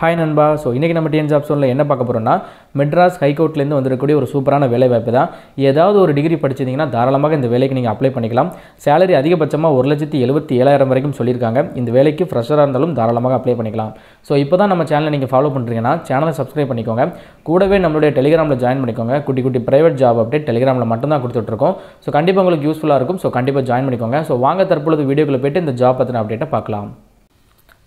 Hi நண்பா. So இன்றைக்கி நம்ம டிஎன் ஜாப் சோனில் என்ன பார்க்க போகிறோம்னா மெட்ராஸ் ஹைகோர்ட்லேருந்து வந்திருக்கக்கூடிய ஒரு சூப்பரான வேலை வாய்ப்பு தான். ஏதாவது ஒரு டிகிரி படிச்சிருந்தீங்கன்னா தாராளமாக இந்த வேலைக்கு நீங்கள் அப்ளை பண்ணிக்கலாம். சேலரி அதிகபட்சமாக ஒரு லட்சத்தி எழுபத்தி ஏழாயிரம் வரைக்கும் சொல்லியிருக்காங்க. இந்த வேலைக்கு ஃப்ரெஷராக இருந்தாலும் தாராளமாக அப்ளை பண்ணிக்கலாம். ஸோ இப்போ தான் நம்ம சேனலை நீங்கள் ஃபாலோ பண்ணுறீங்கன்னா சேனலை சப்ஸ்கிரைப் பண்ணிக்கோங்க. கூடவே நம்மளுடைய டெலிகிராமில் ஜாயின் பண்ணிக்கோங்க. குட்டி குட்டி ப்ரைவேட் ஜாப் அப்டேட் டெலிகிராமில் மட்டும்தான் கொடுத்துட்ருக்கோம் ஸோ கண்டிப்பாக உங்களுக்கு யூஸ்ஃபுல்லாக இருக்கும். ஸோ கண்டிப்பாக ஜாயின் பண்ணிக்கோங்க. ஸோ வாங்க தற்பொழுது வீடியோக்குள்ளே போயிட்டு இந்த ஜாப் பற்றின அப்டேட்டை பார்க்கலாம்.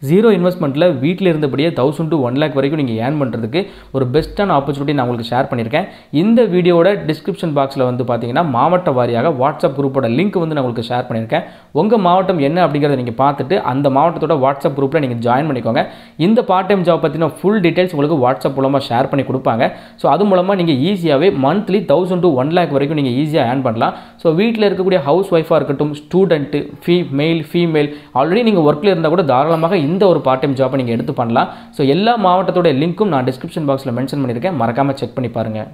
ஜீரோ இன்வெஸ்ட்மெண்ட்டில் வீட்டில் இருந்தபடியே தௌசண்ட் டு ஒன் லேக் வரைக்கும் நீங்கள் ஏர்ன் பண்ணுறதுக்கு ஒரு பெஸ்ட்டான ஆப்பர்ச்சுனிட்டி நான் உங்களுக்கு ஷேர் பண்ணியிருக்கேன் இந்த வீடியோட டிஸ்கிரிப்ஷன் பாக்ஸில் வந்து பார்த்தீங்கன்னா மாவட்ட வாரியாக வாட்ஸ்அப் குரூப்போட லிங்க் வந்து நான் உங்களுக்கு ஷேர் பண்ணியிருக்கேன் உங்கள் மாவட்டம் என்ன அப்படிங்கிறத நீங்கள் பார்த்துட்டு அந்த மாவட்டத்தோட வாட்ஸ்அப் குரூப்பில் நீங்கள் ஜாயின் பண்ணிக்கோங்க. இந்த பார்ட் டைம் ஜாப் பற்றின ஃபுல் டீட்டெயில்ஸ் உங்களுக்கு வாட்ஸ்அப் மூலமாக ஷேர் பண்ணி கொடுப்பாங்க. ஸோ அது மூலமாக நீங்கள் ஈஸியாகவே monthly thousand to one lakh வரைக்கும் நீங்கள் ஈஸியாக ஏர்ன் பண்ணலாம். ஸோ வீட்டில் இருக்கக்கூடிய ஹவுஸ் ஒய்ஃபாக இருக்கட்டும் student female female already நீங்கள் ஒர்க்கில் இருந்தால் கூட தாராளமாக இந்த ஒரு பார்ட் டைம் ஜாப்பை நீங்கள் எடுத்து பண்ணலாம். ஸோ எல்லா மாவட்டத்தோட லிங்க்கும் நான் டிஸ்கிரிப்ஷன் பாக்ஸில் மென்ஷன் பண்ணியிருக்கேன். மறக்காமல் செக் பண்ணி பாருங்கள்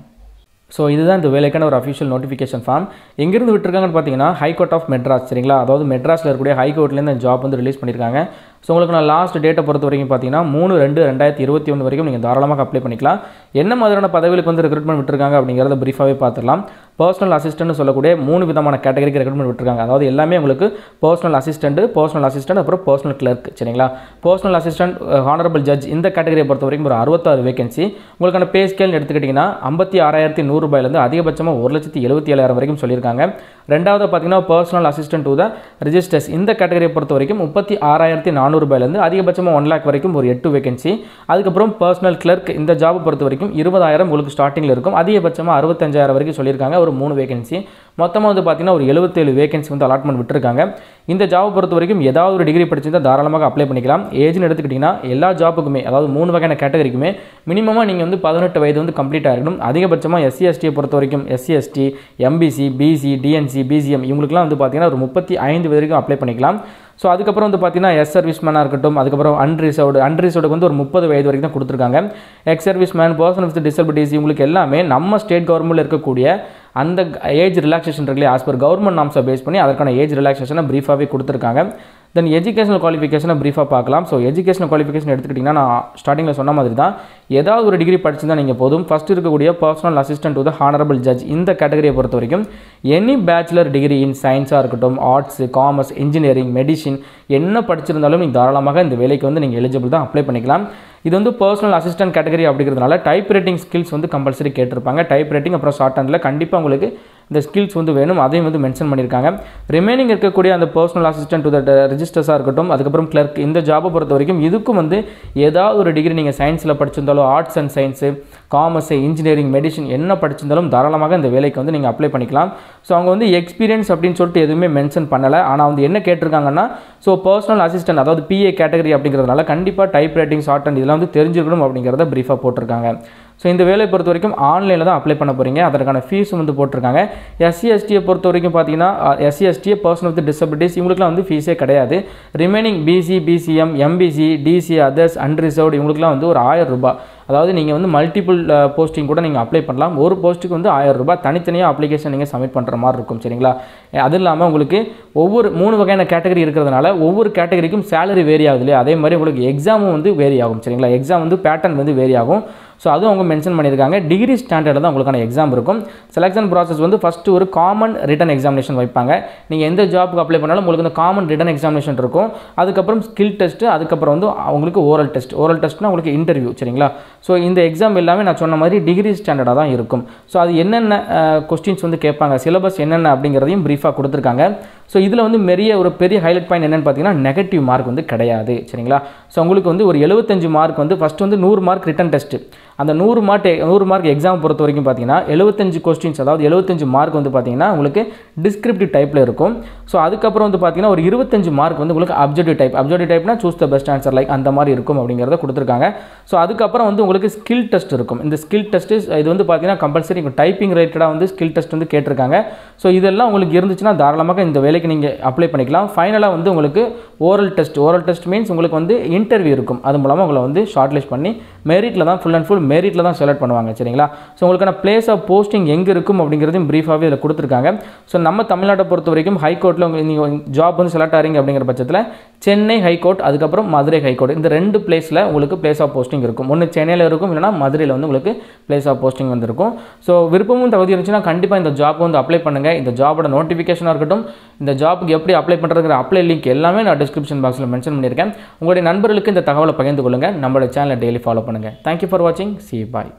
ஸோ இதுதான் இந்த வேலைக்கான ஒரு அஃபிஷியல் நோட்டிஃபிகேஷன் ஃபார்ம் எங்கேருந்து விட்டுருக்காங்கன்னு பார்த்தீங்கன்னா ஹைகோர்ட் ஆஃப் மெட்ராஸ் சரிங்களா? அதாவது மெட்ராஸில் இருக்கக்கூடிய ஹைகோர்ட்லேருந்து அந்த ஜாப் வந்து ரிலீஸ் பண்ணியிருக்காங்க. ஸோ உங்களுக்கு நான் லாஸ்ட் டேட்டை பொறுத்த வரைக்கும் பார்த்தீங்கன்னா மூணு ரெண்டு ரெண்டாயிரத்தி இருபத்தி ஒன்று வரைக்கும் நீங்கள் தாராளமாக அப்ளை பண்ணிக்கலாம். என்ன மாதிரியான பதவிகளுக்கு வந்து ரெக்ரூட்மெண்ட் விட்டுருக்காங்க அப்படிங்கிறத ப்ரீஃபாகவே பார்த்துடலாம் பர்சனல் அசிஸ்டன்ட் சொல்லக்கூடிய மூணு விதமான கேட்டகரிக்கு ரெக்ரூட்மெண்ட் விட்டுருக்காங்க. அதாவது எல்லாமே உங்களுக்கு பர்சனல் அசிஸ்டன்ட் பர்சனல் அசிஸ்டன்ட் அப்புறம் பர்சனல் கிளர்க் சரிங்களா? பர்சனல் அசிஸ்டன்ட் ஹானரபிள் ஜட்ஜ் இந்த கேட்டகரியை பொறுத்த வரைக்கும் ஒரு அறுபத்தாறு வேகன்சி உங்களுக்கான பே ஸ்கேல்னு எடுத்துக்கிட்டிங்கன்னா ஐம்பத்தி ஆறாயிரத்தி நூறுரூபாயிலேருந்து அதிகபட்சமாக ஒரு லட்சத்தி எழுபத்தி ஏழாயிரம் வரைக்கும் சொல்லியிருக்காங்க. ரெண்டாவது பார்த்தீங்கன்னா personal assistant to the registers இந்த கேட்டகரியை பொறுத்த வரைக்கும் முப்பத்தி ஆறாயிரத்தி நானூறுபாயிலேருந்து அதிகபட்சமாக ஒன் லேக் வரைக்கும் ஒரு எட்டு வேகன்சி அதுக்கப்புறம் பர்சனல் கிளர்க் இந்த ஜாப் பொறுத்த வரைக்கும் இருபதாயிரம் உங்களுக்கு ஸ்டார்டிங்கில் இருக்கும். அதிகபட்சமாக அறுபத்தஞ்சாயிரம் வரைக்கும் சொல்லியிருக்காங்க. ஒரு மூணு வேகன்சி மொத்தமாக வந்து பார்த்தீங்கன்னா ஒரு எழுபத்தேழு வேகன்சி வந்து அலாட்மெண்ட் விட்டுருக்காங்க. இந்த ஜாப் பொறுத்த வரைக்கும் ஏதாவது ஒரு டிகிரி படிச்சிருந்தால் தாராளமாக அப்ளை பண்ணிக்கலாம். ஏஜ்னு எடுத்துக்கிட்டிங்கன்னா எல்லா ஜாப்புக்குமே அதாவது மூணு வகையான கேட்டகரிக்குமே மினிமமாக நீங்கள் வந்து பதினெட்டு வயது வந்து கம்ப்ளீட் ஆகிருக்கணும் அதிகபட்சமாக எஸ்சி எஸ்டியை பொறுத்த வரைக்கும் SC ST MBC BC DNC BCM இவங்களுக்குலாம் வந்து பார்த்திங்கன்னா ஒரு முப்பத்தி ஐந்து வரைக்கும் அப்ளை பண்ணிக்கலாம். ஸோ அதுக்கப்புறம் வந்து பார்த்தீங்கன்னா எஸ் சர்வீஸ் மேனாக இருக்கட்டும் அதுக்கப்புறம் அன்ரிசர்வ்டு அன்ரிசர்வ்டுக்கு வந்து ஒரு முப்பது வயது வரைக்கும் தான் கொடுத்துருக்காங்க. Ex service man person with disabilities இவங்களுக்கு எல்லாமே நம்ம ஸ்டேட் கவர்மெண்ட்டில் இருக்கக்கூடிய அந்த ஏஜ் ரிலாக்ஸேஷன் இருக்குல்லையே ஆஸ் பர் கவர்மெண்ட் நாம்ஸை பேஸ் பண்ணி அதற்கான ஏஜ் ரிலாக்ஸேஷனை ப்ரீஃபாகவே கொடுத்துருக்காங்க. தென் எஜுகேஷனல் குவாலிஃபிகேஷனை ப்ரீஃபாக பார்க்கலாம். ஸோ எஜுகேஷனல் குவாலிஃபிகேஷன் எடுத்துக்கிட்டிங்கன்னா நான் ஸ்டார்டிங்கில் சொன்ன மாதிரி தான் ஏதாவது ஒரு டிகிரி படிச்சிருந்தா நீங்கள் போதும். ஃபஸ்ட் இருக்கக்கூடிய personal assistant to the honourable judge இந்த கேட்டகரியை பொறுத்த வரைக்கும் எனி பேச்சுலர் டிகிரி இன் சயின்ஸாக இருக்கட்டும் ஆர்ட்ஸ் காமர்ஸ் இன்ஜினியரிங் மெடிசின் என்ன படிச்சிருந்தாலும் நீங்கள் தாராளமாக இந்த வேலைக்கு வந்து நீங்கள் எலிஜிபிள் தான் அப்ளை பண்ணிக்கலாம். இது வந்து பர்சனல் அசிஸ்டன்ட் கேட்டகரி அப்படிங்கிறதுனால டைப் ரைட்டிங் ஸ்கில்ஸ் வந்து கம்பல்சரி கேட்டிருப்பாங்க. டைப் ரைட்டிங் அப்புறம் ஷார்ட் ஹேண்டில் கண்டிப்பாக உங்களுக்கு இந்த ஸ்கில்ஸ் வந்து வேணும். அதையும் வந்து மென்ஷன் பண்ணியிருக்காங்க. ரிமைனிங் இருக்கக்கூடிய அந்த பர்சனல் அசிஸ்டன்ட் டு த ரிஜிஸ்டர்ஸாக இருக்கட்டும் அதுக்கப்புறம் கிளர்க் இந்த ஜாபை பொறுத்த வரைக்கும் இதுக்கும் வந்து ஏதாவது ஒரு டிகிரி நீங்கள் சயின்ஸில் படிச்சிருந்தாலும் arts and science commerce engineering medicine என்ன படிச்சிருந்தாலும் தாராளமாக இந்த வேலைக்கு வந்து நீங்கள் அப்ளை பண்ணிக்கலாம். ஸோ அவங்க வந்து எக்ஸ்பீரியன்ஸ் அப்படின்னு சொல்லிட்டு எதுவுமே மென்ஷன் பண்ணலை. ஆனால் வந்து என்ன கேட்டிருக்காங்கன்னா ஸோ பர்சனல் அசிஸ்டன்ட் அதாவது பிஏ கேட்டகரி அப்படிங்கிறதுனால கண்டிப்பாக டைப் ரைட்டிங் ஷார்ட் அண்ட் இதெல்லாம் வந்து தெரிஞ்சிருக்கணும் அப்படிங்கிறத ப்ரீஃபாக போட்டிருக்காங்க. ஸோ இந்த வேலையை பொறுத்த வரைக்கும் ஆன்லைனில் தான் அப்ளை பண்ண போகிறீங்க அதற்கான ஃபீஸும் வந்து போட்டிருக்காங்க. எஸ்சி எஸ்டியை பொறுத்த வரைக்கும் பார்த்தீங்கன்னா எஸ்சி எஸ்டியை பர்சன் வித் டிசபிலிட்டிஸ் இவங்களுக்குலாம் வந்து ஃபீஸே கிடையாது. Remaining BC BCM MBC DC others unreserved இவங்களுக்குலாம் வந்து ஒரு ஆயிரம் ரூபாய். அதாவது நீங்கள் வந்து மல்டிபிள் போஸ்டிங் கூட நீங்கள் அப்ளை பண்ணலாம். ஒரு போஸ்ட்டுக்கு வந்து ஆயிரம் ரூபாய். தனித்தனியாக அப்ளிகேஷன் நீங்கள் சப்மிட் பண்ணுற மாதிரி இருக்கும் சரிங்களா? அது இல்லாமல் உங்களுக்கு ஒவ்வொரு மூணு வகையான கேட்டகரி இருக்கிறதுனால ஒவ்வொரு கேட்டகரிக்கும் சேலரி வேரி ஆகுது இல்லையா? அதே மாதிரி உங்களுக்கு எக்ஸாமும் வந்து வேரி ஆகும் சரிங்களா? எக்ஸாம் வந்து பேட்டர்ன் வந்து வேரி ஆகும். ஸோ அதுவும் அவங்க மென்ஷன் பண்ணியிருக்காங்க. டிகிரி ஸ்டாண்டர்டில் தான் உங்களுக்கான எக்ஸாம் இருக்கும். செலெக்ஷன் ப்ராசஸ் வந்து ஃபஸ்ட்டு ஒரு காமன் ரிட்டன் எக்ஸாமினேஷன் வைப்பாங்க. நீங்கள் எந்த ஜாப்புக்கு அப்ளை பண்ணாலும் உங்களுக்கு இந்த காமன் ரிட்டன் எக்ஸாமினேஷன் இருக்கும். அதுக்கப்புறம் ஸ்கில் டெஸ்ட்டு அதுக்கப்புறம் வந்து அவங்களுக்கு ஓரல் டெஸ்ட் ஓரல் டெஸ்ட்னா உங்களுக்கு இன்டர்வியூ சரிங்களா? ஸோ இந்த எக்ஸாம் எல்லாமே நான் சொன்ன மாதிரி டிகிரி ஸ்டாண்டர்டாக தான் இருக்கும். ஸோ அது என்னென்ன கொஸ்டின்ஸ் வந்து கேட்பாங்க சிலபஸ் என்னென்ன அப்படிங்கிறதையும் ப்ரீஃபாக கொடுத்துருக்காங்க. ஸோ இதில் வந்து பெரிய ஒரு பெரிய ஹைலைட் பாயிண்ட் என்னென்னு பார்த்தீங்கன்னா நெகட்டிவ் மார்க் வந்து கிடையாது சரிங்களா? ஸோ உங்களுக்கு வந்து ஒரு எழுபத்தஞ்சு மார்க் வந்து ஃபஸ்ட்டு வந்து நூறு மார்க் ரிட்டன் டெஸ்ட்டு அந்த நூறு மார்க் நூறு மார்க் எக்ஸாம் பொறுத்த வரைக்கும் பார்த்தீங்கன்னா எழுபத்தஞ்சு கொஸ்டின்ஸ் அதாவது எழுபத்தஞ்சு மார்க் வந்து பார்த்தீங்கன்னா உங்களுக்கு டிஸ்கிரிப்டிவ் டைப்பில் இருக்கும். ஸோ அதுக்கப்புறம் வந்து பார்த்தீங்கன்னா ஒரு இருபத்தஞ்சு மார்க் வந்து உங்களுக்கு objective type objective டைப்னா choose the best answer like அந்த மாதிரி இருக்கும் அப்படிங்கிறத கொடுத்துருக்காங்க. ஸோ அதுக்கப்புறம் வந்து உங்களுக்கு ஸ்கில் டெஸ்ட் இருக்கும். இந்த ஸ்கில் டெஸ்ட் இது வந்து பார்த்தீங்கன்னா கம்பல்சரி டைப்பிங் ரிலேட்டடாக வந்து ஸ்கில் டெஸ்ட் வந்து கேட்டிருக்காங்க. ஸோ இதெல்லாம் உங்களுக்கு இருந்துச்சுன்னா தாராளமாக இந்த வேலைக்கு நீங்கள் அப்ளை பண்ணிக்கலாம். ஃபைனலாக வந்து உங்களுக்கு oral test oral test means உங்களுக்கு வந்து இன்டர்வியூ இருக்கும். அது மூலமாக உங்களை வந்து ஷார்ட் லிஸ்ட் பண்ணி மெரிட்டில் தான் ஃபுல் அண்ட் ஃபுல் மெரிட்டில் தான் செலக்ட் பண்ணுவாங்க சரிங்களா? ஸோ உங்களுக்கான பிளேஸ் ஆஃப் போஸ்டிங் எங்கே இருக்கும் அப்படிங்கிறதையும் ப்ரீஃபாகவே இதில் கொடுத்துருக்காங்க. ஸோ நம்ம தமிழ்நாட்டை பொறுத்த வரைக்கும் ஹைகோர்ட்டில் உங்களுக்கு நீங்கள் ஜாப் வந்து செலக்ட் ஆகிறீங்க அப்படிங்கிற பட்சத்தில் சென்னை ஹைகோர்ட் அதுக்கப்புறம் மதுரை ஹைகோர்ட். இந்த ரெண்டு பிளேஸில் உங்களுக்கு பிளேஸ் ஆஃப் போஸ்டிங் இருக்கும். ஒன்று சென்னையில் இருக்கும் இல்லைனா மதுரையில் வந்து உங்களுக்கு பிளேஸ் ஆஃப் போஸ்டிங் வந்திருக்கும். ஸோ விருப்பமும் தகுதி இருந்துச்சுன்னா கண்டிப்பாக இந்த ஜாப் வந்து அப்ளை பண்ணுங்கள் இந்த ஜாபோட நோட்டிஃபிகேஷனாக இருக்கட்டும் இந்த ஜாப்புக்கு எப்படி அப்ளை பண்ணுறதுங்கிற அப்ளை லிங்க் எல்லாமே நான் டிஸ்கிரிப்ஷன் பாக்ஸில் மென்ஷன் பண்ணியிருக்கேன். உங்களுடைய நண்பர்களுக்கு இந்த தகவலை பகிர்ந்து கொள்ளுங்கள் நம்மளோட சேனலை டெய்லி ஃபாலோ பண்ணுங்கள் தேங்க்யூ ஃபார் வாட்சிங் சி பாய்